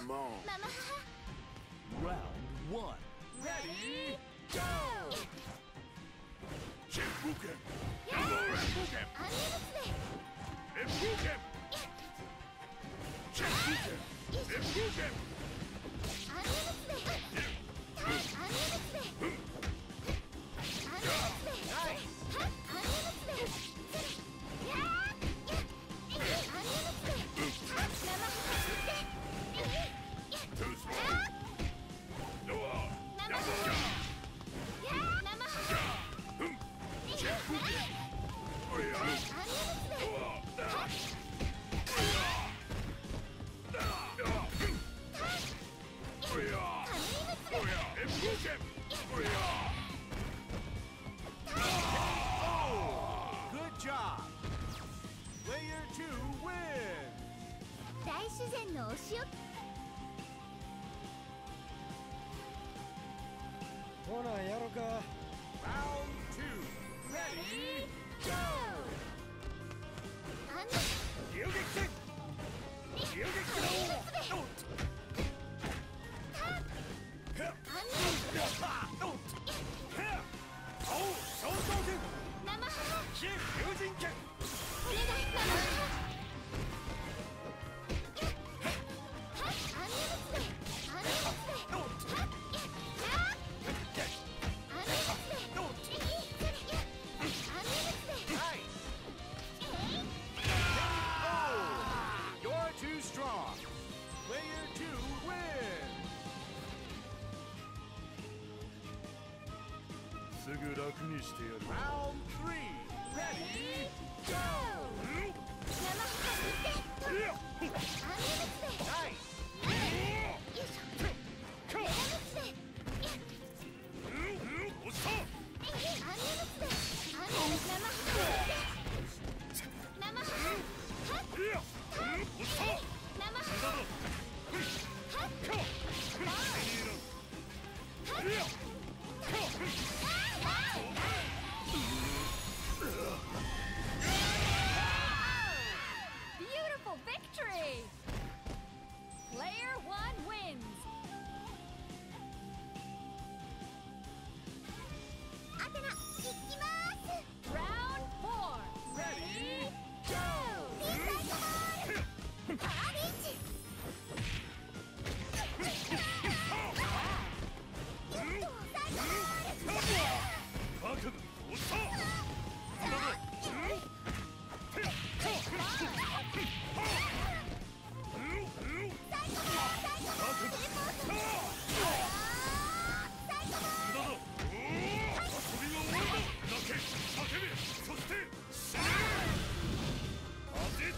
Come on. Mama. Round one. Ready? Go! Shippuken! Hello, Shippuken! Shippuken! 自然のお塩ほなやろか welcome you round three. Ready, go!